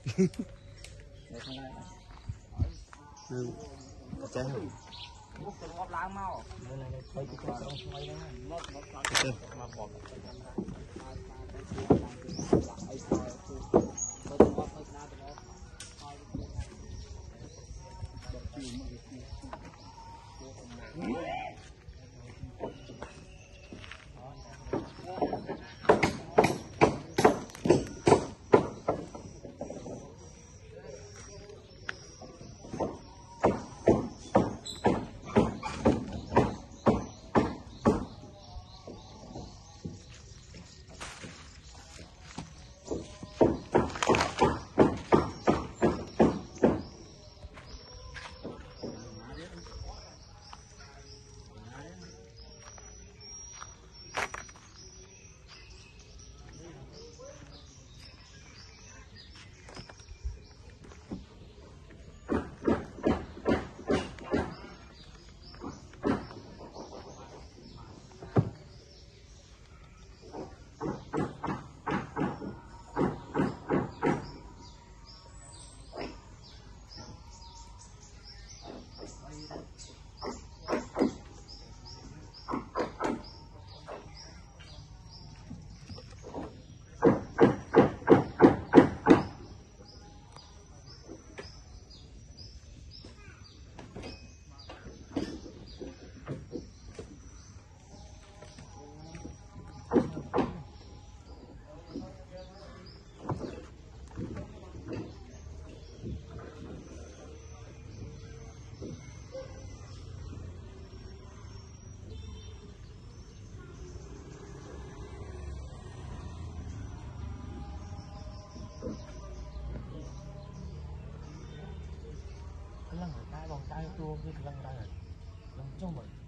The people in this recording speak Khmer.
នឹងចេះមុខទៅងាប់ឡើងមកនៅនៅទៅទៅក្រុងថ្មីហ្នឹងមកមកទៅមកមកឡើងតែបងតែទួ គឺឡើងដែរឡើងចុះមើល